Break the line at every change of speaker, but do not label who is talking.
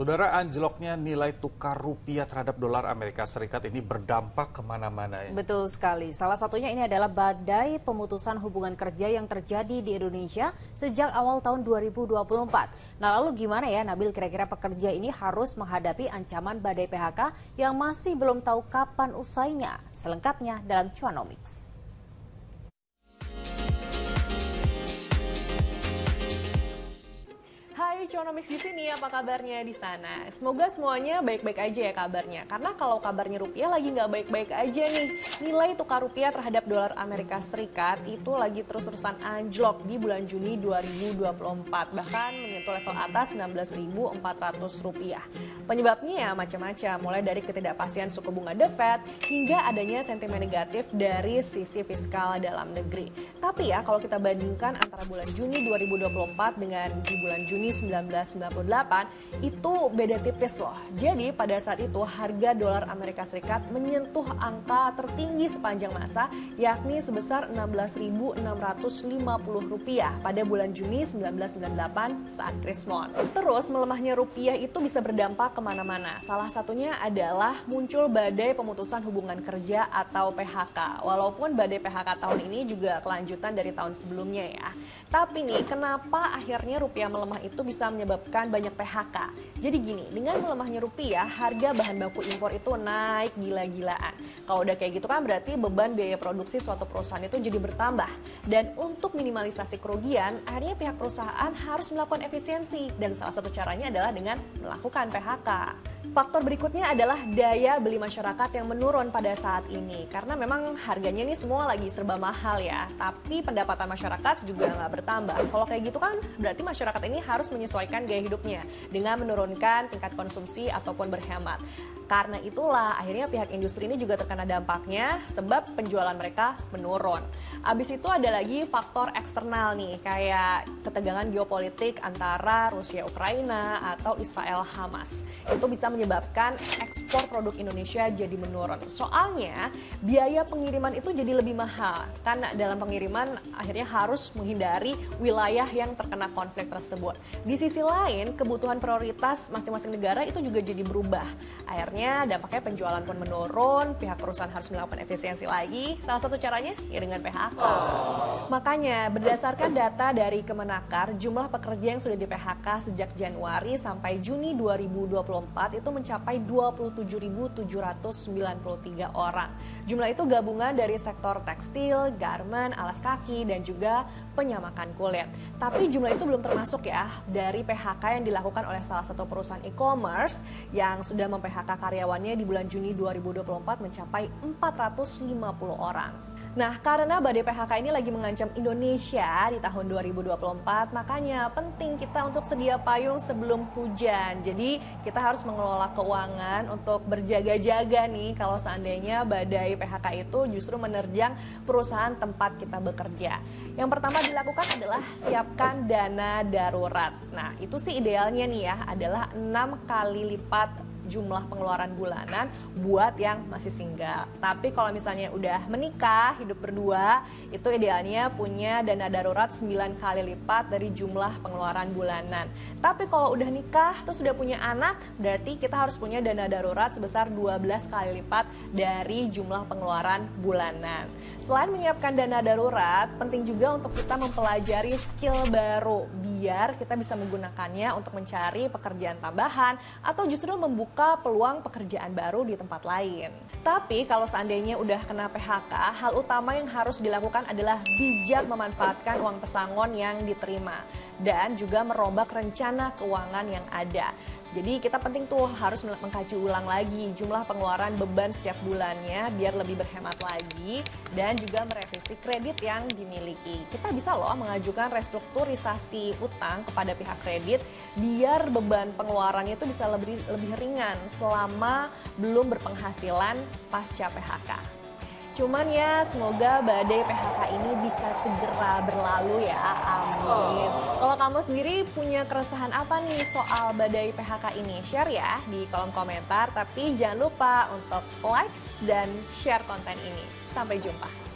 Saudara anjloknya nilai tukar rupiah terhadap dolar Amerika Serikat ini berdampak ke mana-mana ya.
Betul sekali. Salah satunya ini adalah badai pemutusan hubungan kerja yang terjadi di Indonesia sejak awal tahun 2024. Nah lalu gimana ya Nabil kira-kira pekerja ini harus menghadapi ancaman badai PHK yang masih belum tahu kapan usainya. Selengkapnya dalam Cuanomics.
Hai Cuanomics di sini, apa kabarnya di sana? Semoga semuanya baik-baik aja ya kabarnya. Karena kalau kabarnya rupiah lagi nggak baik-baik aja nih. Nilai tukar rupiah terhadap dolar Amerika Serikat itu lagi terus-terusan anjlok di bulan Juni 2024. Bahkan menyentuh level atas 16.400 rupiah. Penyebabnya ya macam-macam, mulai dari ketidakpastian suku bunga The Fed hingga adanya sentimen negatif dari sisi fiskal dalam negeri. Tapi ya kalau kita bandingkan antara bulan Juni 2024 dengan di bulan Juni 1998 itu beda tipis loh. Jadi pada saat itu harga dolar Amerika Serikat menyentuh angka tertinggi sepanjang masa yakni sebesar 16.650 rupiah pada bulan Juni 1998 saat Krismon. Terus melemahnya rupiah itu bisa berdampak ke mana-mana. Salah satunya adalah muncul badai pemutusan hubungan kerja atau PHK. Walaupun badai PHK tahun ini juga kelanjutan dari tahun sebelumnya ya. Tapi nih kenapa akhirnya rupiah melemah itu bisa menyebabkan banyak PHK. Jadi gini, dengan melemahnya rupiah, harga bahan baku impor itu naik gila-gilaan. Kalau udah kayak gitu kan berarti beban biaya produksi suatu perusahaan itu jadi bertambah. Dan untuk minimalisasi kerugian, akhirnya pihak perusahaan harus melakukan efisiensi. Dan salah satu caranya adalah dengan melakukan PHK. Faktor berikutnya adalah daya beli masyarakat yang menurun pada saat ini. Karena memang harganya ini semua lagi serba mahal ya. Tapi pendapatan masyarakat juga nggak bertambah. Kalau kayak gitu kan berarti masyarakat ini harus menyesuaikan gaya hidupnya dengan menurunkan tingkat konsumsi ataupun berhemat. Karena itulah akhirnya pihak industri ini juga terkena dampaknya sebab penjualan mereka menurun. Abis itu ada lagi faktor eksternal nih kayak ketegangan geopolitik antara Rusia Ukraina atau Israel Hamas. Itu bisa menyebabkan ekspor produk Indonesia jadi menurun. Soalnya biaya pengiriman itu jadi lebih mahal karena dalam pengiriman akhirnya harus menghindari wilayah yang terkena konflik tersebut. Di sisi lain, kebutuhan prioritas masing-masing negara itu juga jadi berubah. Akhirnya Akhirnya dampaknya penjualan pun menurun, pihak perusahaan harus melakukan efisiensi lagi. Salah satu caranya ya dengan PHK. Oh. Makanya berdasarkan data dari Kemenakar, jumlah pekerja yang sudah di PHK sejak Januari sampai Juni 2024 itu mencapai 27.793 orang. Jumlah itu gabungan dari sektor tekstil, garment, alas kaki, dan juga penyamakan kulit. Tapi jumlah itu belum termasuk ya dari PHK yang dilakukan oleh salah satu perusahaan e-commerce yang sudah mem-PHK karyawannya di bulan Juni 2024 mencapai 450 orang. Nah, karena badai PHK ini lagi mengancam Indonesia di tahun 2024, makanya penting kita untuk sedia payung sebelum hujan. Jadi, kita harus mengelola keuangan untuk berjaga-jaga nih kalau seandainya badai PHK itu justru menerjang perusahaan tempat kita bekerja. Yang pertama dilakukan adalah siapkan dana darurat. Nah, itu sih idealnya nih ya, adalah enam kali lipat jumlah pengeluaran bulanan buat yang masih single. Tapi kalau misalnya udah menikah, hidup berdua, itu idealnya punya dana darurat 9 kali lipat dari jumlah pengeluaran bulanan. Tapi kalau udah nikah terus sudah punya anak, berarti kita harus punya dana darurat sebesar 12 kali lipat dari jumlah pengeluaran bulanan. Selain menyiapkan dana darurat, penting juga untuk kita mempelajari skill baru biar kita bisa menggunakannya untuk mencari pekerjaan tambahan atau justru membuka membuka peluang pekerjaan baru di tempat lain. Tapi kalau seandainya udah kena PHK, hal utama yang harus dilakukan adalah bijak memanfaatkan uang pesangon yang diterima dan juga merombak rencana keuangan yang ada. Jadi kita penting tuh harus mengkaji ulang lagi jumlah pengeluaran beban setiap bulannya biar lebih berhemat lagi dan juga merevisi kredit yang dimiliki. Kita bisa loh mengajukan restrukturisasi utang kepada pihak kredit biar beban pengeluarannya itu bisa lebih lebih ringan selama belum berpenghasilan pasca PHK. Cuman ya semoga badai PHK ini bisa segera berlalu ya, amin. Kalau kamu sendiri punya keresahan apa nih soal badai PHK ini? Share ya di kolom komentar, tapi jangan lupa untuk like dan share konten ini. Sampai jumpa.